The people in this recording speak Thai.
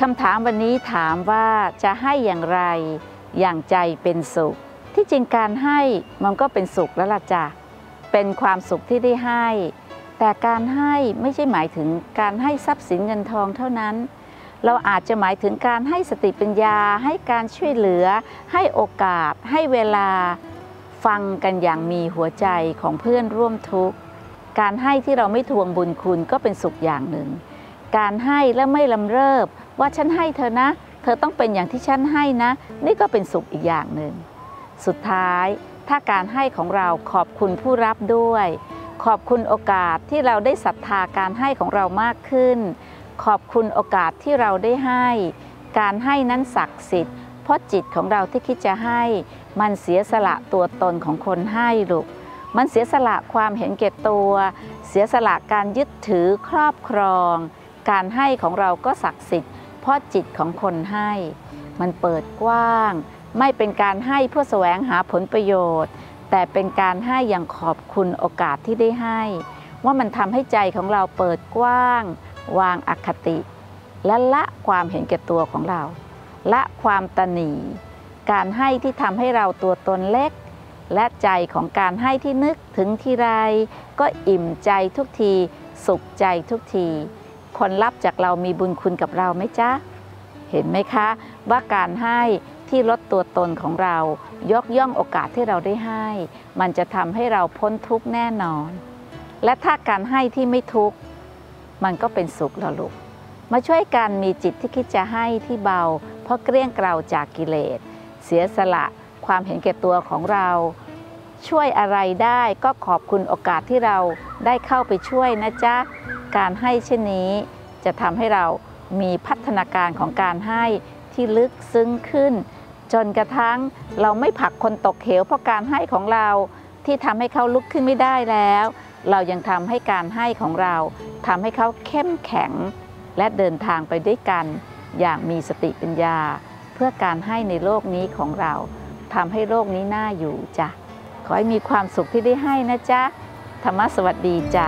คำถามวันนี้ถามว่าจะให้อย่างไรอย่างใจเป็นสุข ที่จริงการให้มันก็เป็นสุขแล้วล่ะจ้ะเป็นความสุขที่ได้ให้ แต่การให้ไม่ใช่หมายถึงการให้ทรัพย์สินเงินทองเท่านั้น เราอาจจะหมายถึงการให้สติปัญญา ให้การช่วยเหลือ ให้โอกาส ให้เวลาฟังกันอย่างมีหัวใจของเพื่อนร่วมทุกข์ การให้ที่เราไม่ทวงบุญคุณก็เป็นสุขอย่างหนึ่ง การให้และไม่ลำเริบ ว่าฉันให้เธอนะ เธอต้องเป็นอย่างที่ฉันให้นะ นี่ก็เป็นสุขอีกอย่างหนึ่ง สุดท้ายถ้าการให้ของเราขอบคุณผู้รับด้วย ขอบคุณโอกาสที่เราได้ศรัทธาการให้ของเรามากขึ้น ขอบคุณโอกาสที่เราได้ให้ การให้นั้นศักดิ์สิทธิ์เพราะจิตของเราที่คิดจะให้ มันเสียสละตัวตนของคนให้ลูกมันเสียสละความเห็นแก่ตัว เสียสละการยึดถือครอบครอง การให้ของเราก็ศักดิ์สิทธิ์ เพราะจิตของคนให้ มันเปิดกว้าง ไม่เป็นการให้เพื่อแสวงหาผลประโยชน์ แต่เป็นการให้อย่างขอบคุณโอกาสที่ได้ให้ ว่ามันทำให้ใจของเราเปิดกว้าง วางอคติ และละความเห็นแก่ตัวของเรา ละความตนี การให้ที่ทำให้เราตัวตนเล็กและใจของการให้ที่นึกถึงทีไร ก็อิ่มใจทุกที สุขใจทุกที คนรับจากเรามีบุญคุณกับเราไหมจ๊ะ เห็นไหมคะ ว่าการให้ที่ลดตัวตนของเรา ยกย่องโอกาสที่เราได้ให้ มันจะทำให้เราพ้นทุกข์แน่นอน และถ้าการให้ที่ไม่ทุกข์มันก็เป็นสุขแล้วลูกมาช่วยกันมีจิตที่คิดจะให้ที่เบา เพราะเกลี้ยงเกลาจากกิเลส เสียสละความเห็นแก่ตัวของเรา ช่วยอะไรได้ก็ขอบคุณโอกาสที่เราได้เข้าไปช่วยนะจ๊ะ การให้เช่นนี้ จะทำให้เรามีพัฒนาการของการให้ที่ลึกซึ้งขึ้น จนกระทั่งเราไม่ผลักคนตกเหวเพราะการให้ของเราที่ทำให้เขาลุกขึ้นไม่ได้แล้ว เรายังทำให้การให้ของเราทำให้เขาเข้มแข็ง และเดินทางไปด้วยกัน อย่างมีสติปัญญา เพื่อการให้ในโลกนี้ของเราทำให้โลกนี้น่าอยู่จ้ะขอให้มีความสุขที่ได้ให้นะจ๊ะธรรมะสวัสดีจ้ะ